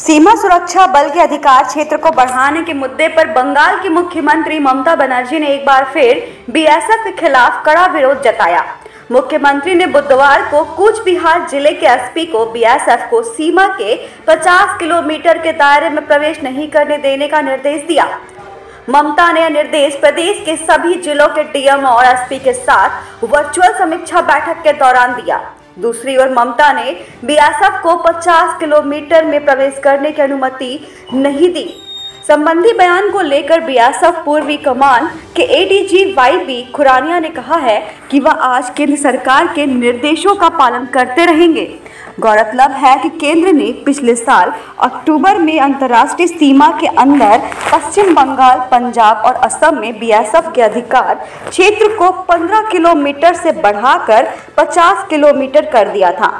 सीमा सुरक्षा बल के अधिकार क्षेत्र को बढ़ाने के मुद्दे पर बंगाल की मुख्यमंत्री ममता बनर्जी ने एक बार फिर बीएसएफ के खिलाफ कड़ा विरोध जताया। मुख्यमंत्री ने बुधवार को कूच बिहार ज़िले के एसपी को बीएसएफ को सीमा के 50 किलोमीटर के दायरे में प्रवेश नहीं करने देने का निर्देश दिया। ममता ने निर्देश प्रदेश के सभी जिलों के डीएम और एसपी के साथ वर्चुअल समीक्षा बैठक के दौरान दिया। दूसरी ओर ममता ने बीएसएफ को 50 किलोमीटर में प्रवेश करने की अनुमति नहीं दी। संबंधी बयान को लेकर बीएसएफ पूर्वी कमान के एडीजी वाई बी खुरानिया ने कहा है कि वह आज केंद्र सरकार के निर्देशों का पालन करते रहेंगे। गौरतलब है कि केंद्र ने पिछले साल अक्टूबर में अंतर्राष्ट्रीय सीमा के अंदर पश्चिम बंगाल, पंजाब और असम में बीएसएफ के अधिकार क्षेत्र को 15 किलोमीटर से बढ़ाकर 50 किलोमीटर कर दिया था,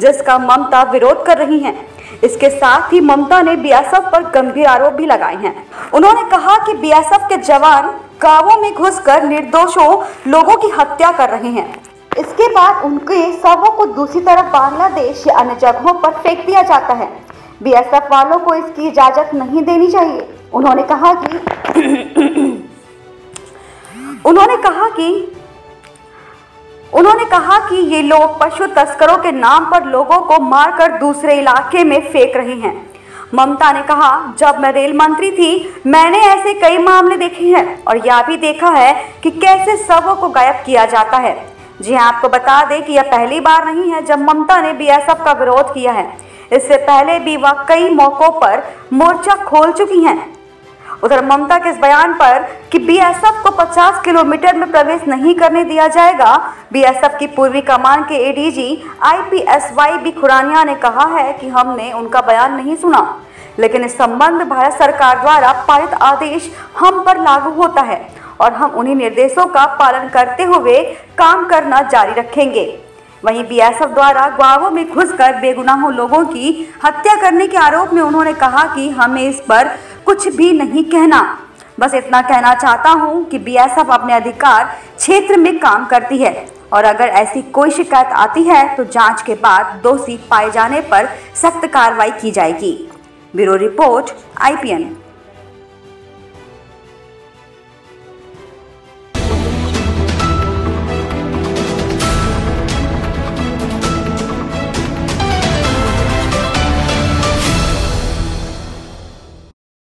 जिसका ममता विरोध कर रही हैं। इसके साथ ही ममता ने बीएसएफ पर गंभीर आरोप भी लगाए हैं। उन्होंने कहा कि बीएसएफ के जवान गाँवों में घुसकर निर्दोषों, लोगों की हत्या कर रहे हैं। इसके बाद उनके शवों को दूसरी तरफ़ बांग्लादेश या अन्य जगहों पर फेंक दिया जाता है। बीएसएफ वालों को इसकी इजाज़त नहीं देनी चाहिए। उन्होंने कहा कि उन्होंने कहा कि उन्होंने कहा कि ये लोग पशु तस्करों के नाम पर लोगों को मारकर दूसरे इलाके में फेंक रहे हैं। ममता ने कहा, जब मैं रेल मंत्री थी, मैंने ऐसे कई मामले देखे हैं और यह भी देखा है कि कैसे सबों को गायब किया जाता है। जी हाँ आपको बता दें कि यह पहली बार नहीं है जब ममता ने बीएसएफ का विरोध किया है। इससे पहले भी वह कई मौकों पर मोर्चा खोल चुकी हैं। उधर ममता के इस बयान पर कि बीएसएफ को 50 किलोमीटर में प्रवेश नहीं करने दिया जाएगा बीएसएफ की पूर्वी कमान के एडीजी आईपीएसवाई बी खुरानिया ने कहा है कि हमने उनका बयान नहीं सुना। लेकिन इस संबंध भारत सरकार द्वारा पारित आदेश हम पर लागू होता है। और हम उन्हीं निर्देशों का पालन करते हुए काम करना जारी रखेंगे। वहीं बीएसएफ द्वारा गाँवों में घुसकर बेगुनाहों लोगों की हत्या करने के आरोप में उन्होंने कहा कि हमें इस पर कुछ भी नहीं कहना। बस इतना कहना चाहता हूँ कि बीएसएफ अपने अधिकार क्षेत्र में काम करती है और अगर ऐसी कोई शिकायत आती है तो जाँच के बाद दोषी पाए जाने पर सख्त कार्रवाई की जाएगी। Bureau report IPN